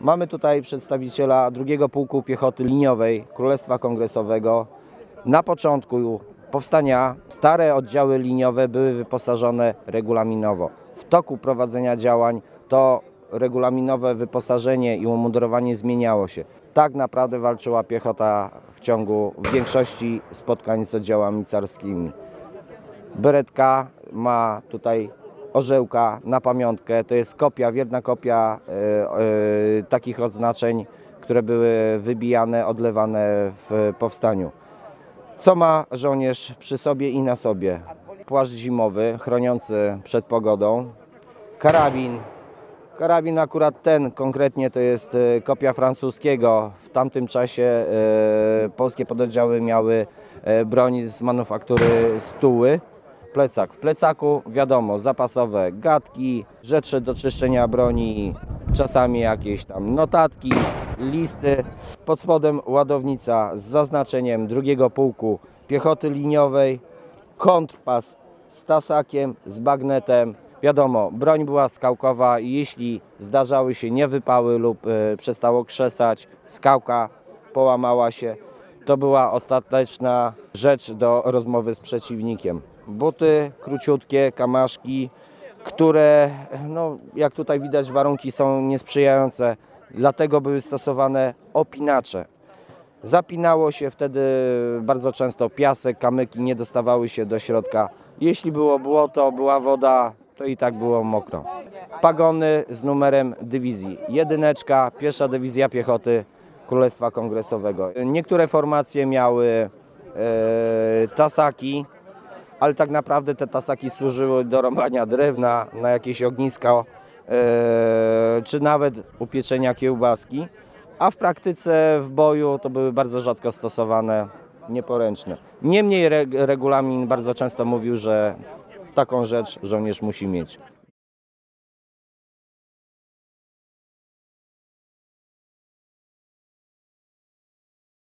Mamy tutaj przedstawiciela drugiego pułku piechoty liniowej Królestwa Kongresowego. Na początku powstania stare oddziały liniowe były wyposażone regulaminowo. W toku prowadzenia działań to regulaminowe wyposażenie i umundurowanie zmieniało się. Tak naprawdę walczyła piechota w ciągu większości spotkań z oddziałami carskimi. Beretka ma tutaj orzełka na pamiątkę. To jest kopia, wierna kopia e, e, takich oznaczeń, które były wybijane, odlewane w powstaniu. Co ma żołnierz przy sobie i na sobie? Płaszcz zimowy chroniący przed pogodą, karabin. Karabin akurat ten konkretnie to jest e, kopia francuskiego. W tamtym czasie polskie pododdziały miały broń z manufaktury Stuły. Plecak. W plecaku wiadomo, zapasowe gadki, rzeczy do czyszczenia broni, czasami jakieś tam notatki, listy. Pod spodem ładownica z zaznaczeniem drugiego pułku piechoty liniowej, kontrpas z tasakiem, z bagnetem. Wiadomo, broń była skałkowa i jeśli zdarzały się niewypały lub e, przestało krzesać, skałka połamała się, to była ostateczna rzecz do rozmowy z przeciwnikiem. Buty króciutkie, kamaszki, które, no, jak tutaj widać, warunki są niesprzyjające, dlatego były stosowane opinacze. Zapinało się wtedy bardzo często piasek, kamyki nie dostawały się do środka. Jeśli było błoto, była woda, to i tak było mokro. Pagony z numerem dywizji. Jedyneczka, pierwsza dywizja piechoty Królestwa Kongresowego. Niektóre formacje miały e, tasaki, ale tak naprawdę te tasaki służyły do rąbania drewna na jakieś ognisko, e, czy nawet upieczenia kiełbaski, a w praktyce w boju to były bardzo rzadko stosowane, nieporęczne. Niemniej reg- regulamin bardzo często mówił, że taką rzecz żołnierz musi mieć.